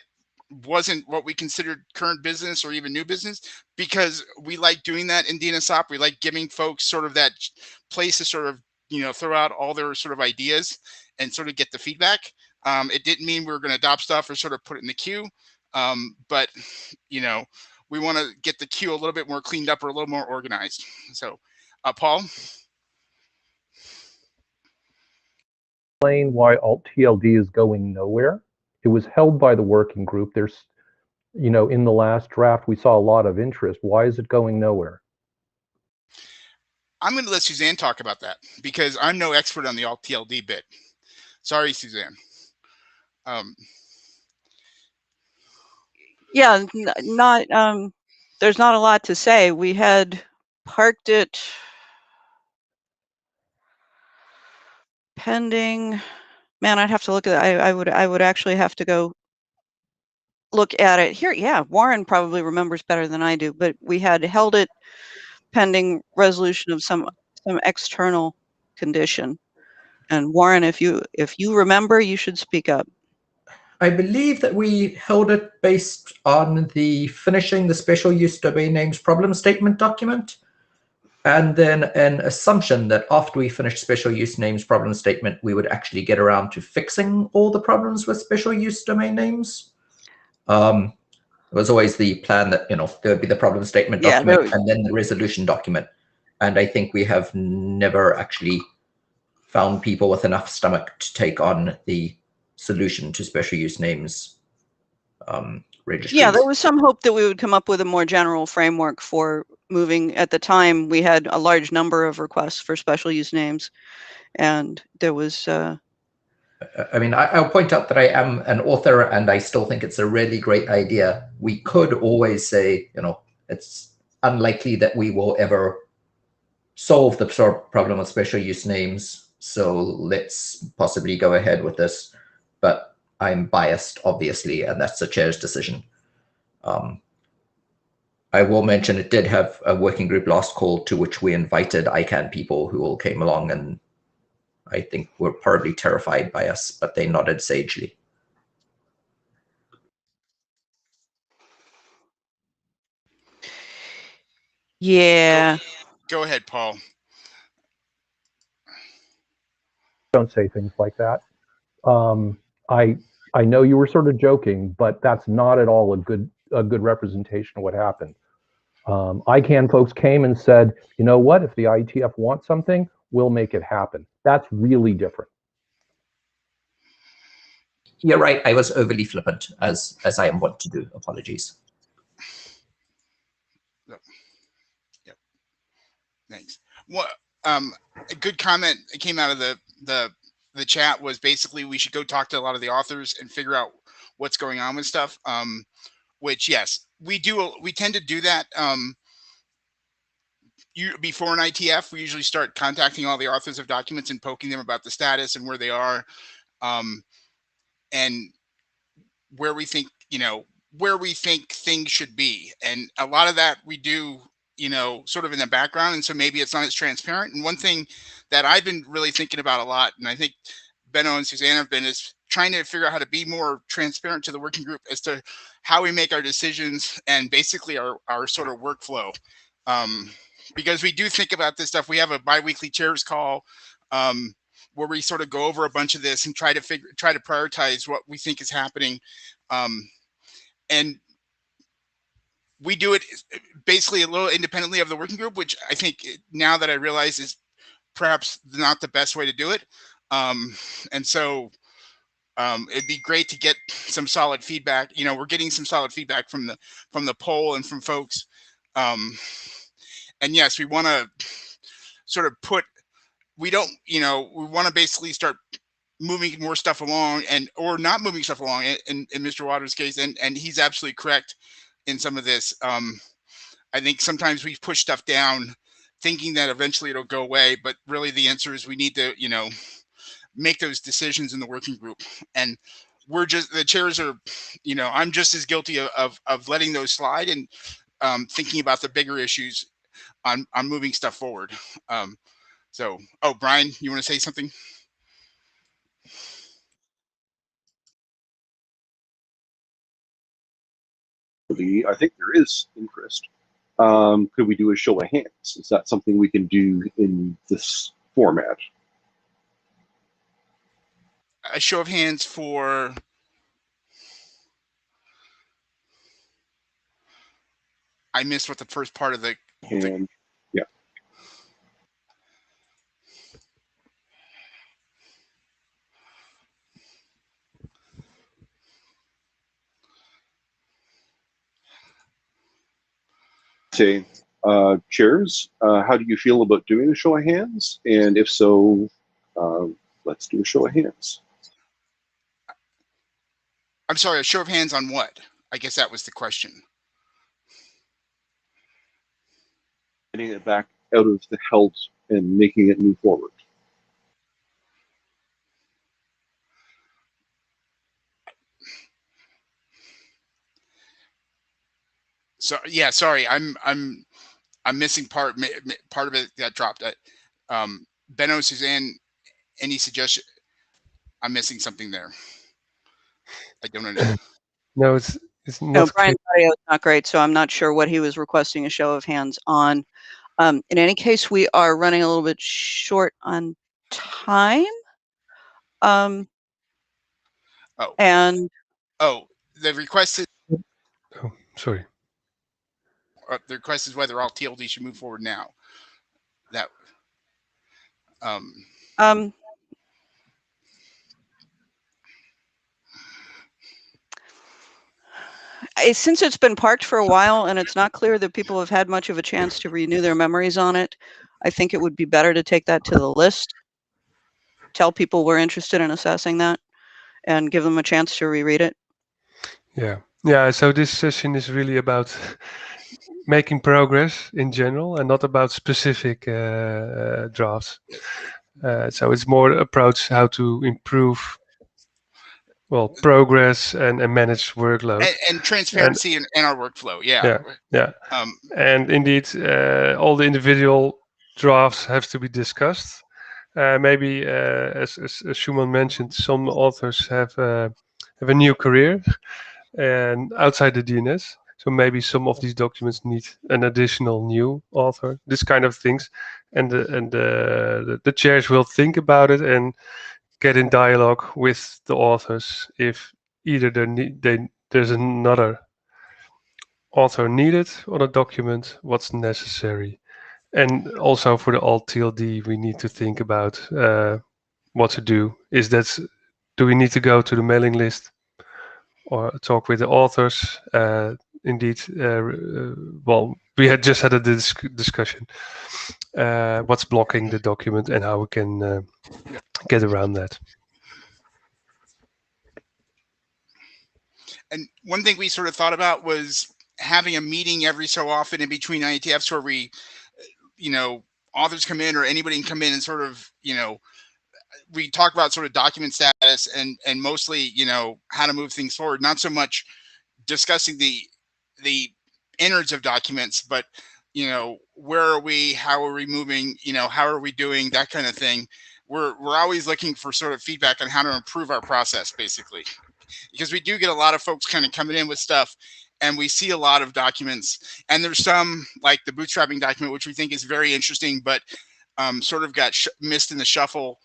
S1: wasn't what we considered current business or even new business because we like doing that in DNSOP. We like giving folks sort of that place to sort of, you know, throw out all their sort of ideas and sort of get the feedback. Um, it didn't mean we were going to adopt stuff or sort of put it in the queue. Um, but, you know, we want to get the queue a little bit more cleaned up or a little more organized. So, uh, Paul?
S2: Explain why Alt TLD is going nowhere. It was held by the working group. There's, you know, in the last draft, we saw a lot of interest. Why is it going nowhere?
S1: I'm going to let Suzanne talk about that because I'm no expert on the Alt TLD bit. Sorry, Suzanne. Um,
S12: Yeah, n- not, um, there's not a lot to say. We had parked it pending. Man, I'd have to look at, I, I would, I would actually have to go look at it here. Yeah, Warren probably remembers better than I do, but we had held it pending resolution of some, some external condition. And Warren, if you, if you remember, you should speak up.
S13: I believe that we held it based on the finishing the special use domain names problem statement document. And then an assumption that after we finished special use names problem statement, we would actually get around to fixing all the problems with special use domain names. Um, it was always the plan that, you know, there would be the problem statement
S12: Yeah,
S13: document
S12: no-
S13: and then the resolution document. And I think we have never actually found people with enough stomach to take on the solution to special use names um, registries.
S12: Yeah, there was some hope that we would come up with a more general framework for moving. At the time, we had a large number of requests for special use names. And there was, uh,
S13: I mean, I, I'll point out that I am an author and I still think it's a really great idea. We could always say, you know, it's unlikely that we will ever solve the problem of special use names. So let's possibly go ahead with this. But I'm biased, obviously, and that's the chair's decision. Um, I will mention it did have a working group last call to which we invited ICANN people who all came along and I think were probably terrified by us, but they nodded sagely.
S12: yeah,
S1: go ahead, Paul.
S2: Don't say things like that. Um, I I know you were sort of joking, but that's not at all a good a good representation of what happened. Um, ICANN folks came and said, you know what? If the IETF wants something, we'll make it happen. That's really different.
S13: You're right. I was overly flippant, as as I am wont to do. Apologies. Yeah.
S1: Thanks. What um a good comment that came out of the the the chat was basically we should go talk to a lot of the authors and figure out what's going on with stuff. Um, which yes, we do. We tend to do that. Um, you before an IETF, we usually start contacting all the authors of documents and poking them about the status and where they are, um, and where we think you know where we think things should be. And a lot of that we do you know, sort of in the background. And so maybe it's not as transparent. And one thing that I've been really thinking about a lot, and I think Benno and Suzanne have been, is trying to figure out how to be more transparent to the working group as to how we make our decisions and basically our, our sort of workflow. Um, because we do think about this stuff. We have a biweekly chairs call. Um, where we sort of go over a bunch of this and try to figure try to prioritize what we think is happening um, and we do it basically a little independently of the working group which i think now that i realize is perhaps not the best way to do it. Um, and so um, it'd be great to get some solid feedback you know we're getting some solid feedback from the from the poll and from folks. Um, and yes we want to sort of put we don't you know we want to basically start moving more stuff along and or not moving stuff along in, in, in mr Wouters case and and he's absolutely correct in some of this. Um i think sometimes we push stuff down thinking that eventually it'll go away but really the answer is we need to you know make those decisions in the working group and we're just the chairs are you know i'm just as guilty of of, of letting those slide and um thinking about the bigger issues on on moving stuff forward um so, oh, Brian, you want to say something?
S11: I think there is interest. Um, could we do a show of hands? Is that something we can do in this format?
S1: A show of hands for I missed what the first part of the, the
S11: And yeah, say, uh, chairs, uh, how do you feel about doing a show of hands? And if so, uh, let's do a show of hands.
S1: I'm sorry, a show of hands on what? I guess that was the question.
S11: Getting it back out of the held and making it move forward.
S1: So yeah, sorry, I'm I'm I'm missing part mi- mi- part of it that dropped. I, um, Benno, Suzanne, any suggestion? I'm missing something there. I don't know.
S7: No, it's it's not.
S12: No,
S7: clear.
S12: Brian's audio is not great, so I'm not sure what he was requesting a show of hands on. Um, in any case, we are running a little bit short on time. Um,
S1: Oh.
S12: and
S1: Oh, the request is
S7: Oh, sorry.
S1: Uh, the request is whether alt TLD should move forward now. That um
S12: um, I- since it's been parked for a while and it's not clear that people have had much of a chance to renew their memories on it, I think it would be better to take that to the list. Tell people we're interested in assessing that and give them a chance to reread it.
S7: Yeah. Yeah. So this session is really about making progress in general and not about specific uh, uh, drafts. Uh, so it's more approach how to improve, well, progress and, and manage workload.
S1: and, and transparency in, in our workflow. Yeah.
S7: Yeah, yeah.
S1: Um,
S7: and indeed, uh, all the individual drafts have to be discussed. Uh, maybe, uh, as, as, as Shumon mentioned, some authors have uh, have a new career and outside the DNS. So maybe some of these documents need an additional new author. This kind of things, and the, and the, the chairs will think about it and get in dialogue with the authors if either there need, they, there's another author needed on a document, what's necessary. And also for the alt TLD, we need to think about uh, what to do. Is that do we need to go to the mailing list or talk with the authors? Uh, indeed, uh, uh, well, we had just had a dis- discussion. Uh, what's blocking the document and how we can get around that.
S1: and one thing we sort of thought about was having a meeting every so often in between IETFs where we, you know, authors come in or anybody can come in and sort of, you know, we talk about sort of document status and and mostly, you know, how to move things forward. Not so much discussing the the innards of documents, but you know, where are we? How are we moving? You know, how are we doing? That kind of thing. We're we're always looking for sort of feedback on how to improve our process, basically because we do get a lot of folks kind of coming in with stuff and we see a lot of documents and there's some like the bootstrapping document which we think is very interesting but um, sort of got missed in the shuffle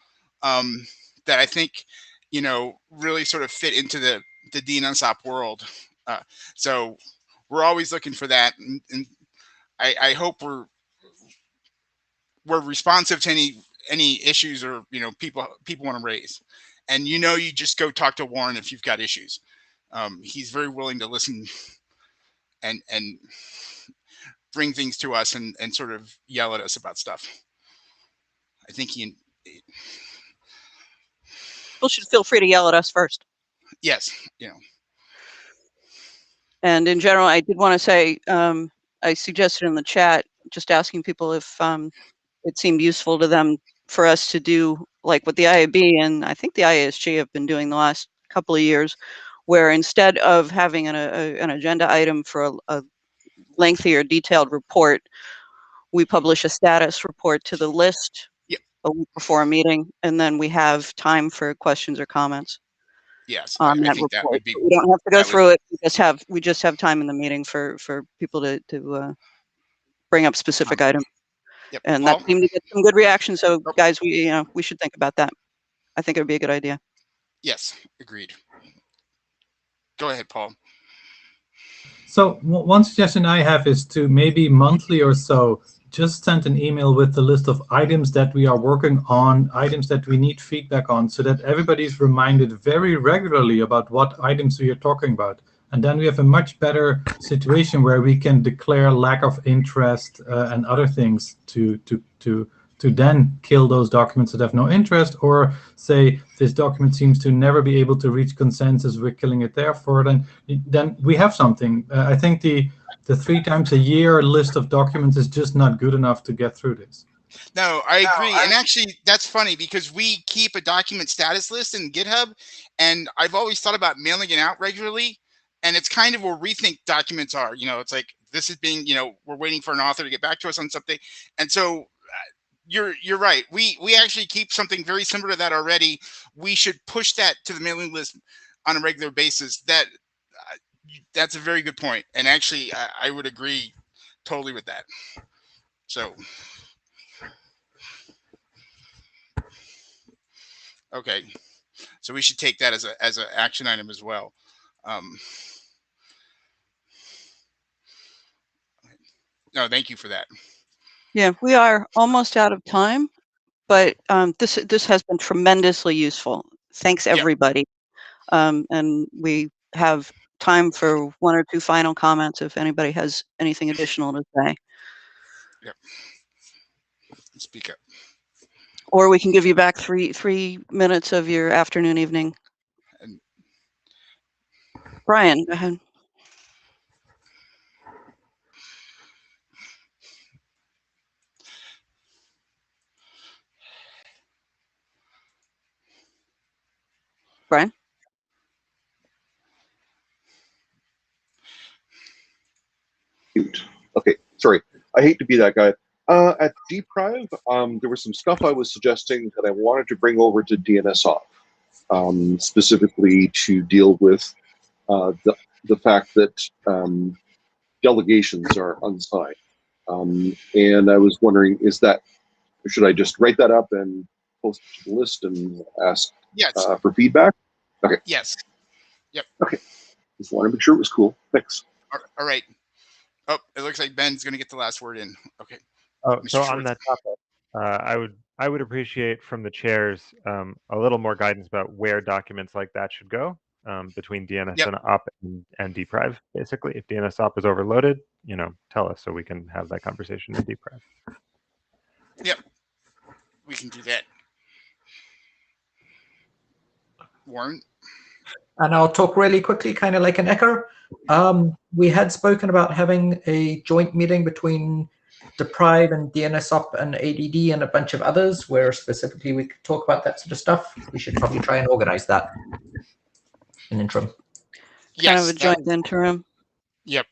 S1: um, that I think, you know, really sort of fit into the the DNSOP world. Uh, so we're always looking for that, and, and I, I hope we're we're responsive to any any issues or you know people people want to raise. And you know, you just go talk to Warren if you've got issues. Um, he's very willing to listen and and bring things to us and and sort of yell at us about stuff. I think he
S12: People should feel free to yell at us first.
S1: yes, you know.
S12: And in general, I did want to say, um, I suggested in the chat, just asking people if um, it seemed useful to them for us to do like what the IAB and I think the IESG have been doing the last couple of years, where instead of having an, a, an agenda item for a, a lengthy or detailed report, we publish a status report to the list
S1: Yep.
S12: a week before a meeting, and then we have time for questions or comments
S1: Yes,
S12: on
S1: I
S12: that
S1: think that
S12: report.
S1: would be.
S12: We don't have to go
S1: that would-
S12: through it. We just have, we just have time in the meeting for, for people to, to, uh, bring up specific items.
S1: Yep.
S12: And
S1: Paul?
S12: that seemed to get some good reaction. So guys, we, you know, we should think about that. I think it would be a good idea.
S1: Yes, agreed. Go ahead, Paul.
S8: So w- one suggestion I have is to maybe monthly or so just send an email with the list of items that we are working on, items that we need feedback on, so that everybody's reminded very regularly about what items we are talking about. And then we have a much better situation where we can declare lack of interest uh, and other things to to to to then kill those documents that have no interest, or say this document seems to never be able to reach consensus, we're killing it therefore. Then then we have something. Uh, I think the the three times a year list of documents is just not good enough to get through this.
S1: No, I agree. and actually, that's funny because we keep a document status list in GitHub, and I've always thought about mailing it out regularly. And it's kind of where we think documents are. You know, it's like this is being, you know, we're waiting for an author to get back to us on something, and so you're you're right. We we actually keep something very similar to that already. We should push that to the mailing list on a regular basis. That uh, that's a very good point, and actually, I, I would agree totally with that. So. Okay, so we should take that as a as an action item as well. Um, no, thank you for that.
S12: Yeah, we are almost out of time, but um, this this has been tremendously useful. Thanks, everybody. Um, and we have time for one or two final comments if anybody has anything additional to say.
S1: Yep. Speak up.
S12: Or we can give you back three three minutes of your afternoon, evening.
S1: And-
S12: Brian, go ahead. Brian?
S11: Okay, sorry. I hate to be that guy. Uh, at DPRIVE, um, there was some stuff I was suggesting that I wanted to bring over to DNSOP, um, specifically to deal with uh, the, the fact that um, delegations are unsigned. Um, and I was wondering, is that, should I just write that up and post it to the list and ask
S1: Yes.
S11: uh, for feedback? Okay,
S1: Yes. Yep. Okay.
S11: Just wanted to make sure it was cool. Thanks.
S1: All- All right. Oh, it looks like Ben's going to get the last word in. Okay.
S15: Oh,
S1: Mr.
S15: so on that topic, uh, I would I would appreciate from the chairs um, a little more guidance about where documents like that should go um, between DNS
S1: Yep.
S15: and op and, and DPRIVE. Basically, if DNSOP is overloaded, you know, tell us so we can have that conversation in DPRIVE.
S1: Yep. We can do that. Warren.
S13: And I'll talk really quickly, kind of like an echo. Um, we had spoken about having a joint meeting between DPRIVE and DNSOP and ADD and a bunch of others where specifically we could talk about that sort of stuff. We should probably try and organize that in interim.
S12: Kind of a
S1: that-
S12: joint interim.
S1: Yep.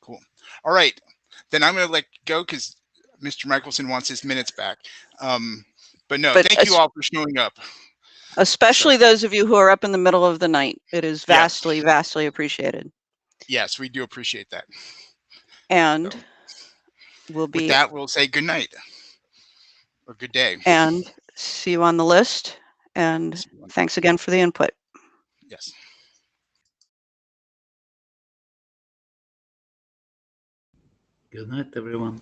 S1: Cool. All right. Then I'm going to let go because Mr. Michelson wants his minutes back. Um, but no,
S12: but
S1: thank you all for showing up.
S12: Especially so. those of you who are up in the middle of the night. It is vastly, vastly appreciated.
S1: Yes, we do appreciate that.
S12: And so,
S1: we'll
S12: be.
S1: With that, we'll say good night or good day.
S12: And see you on the list. And thanks again for the input.
S1: Yes.
S16: Good night, everyone.